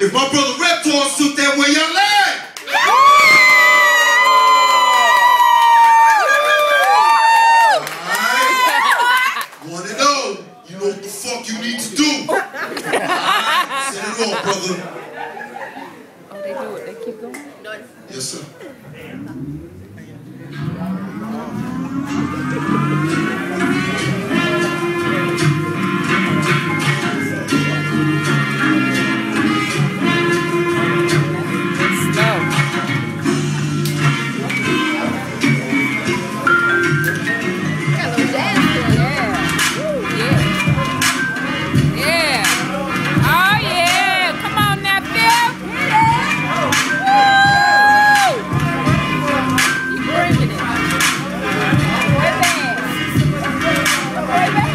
If my brother Reptar took that way, y'all lag. Alright? Want to? You know what the fuck you need to do. Set it on, brother. Oh, they do it. They keep going. Yes, sir. Amen.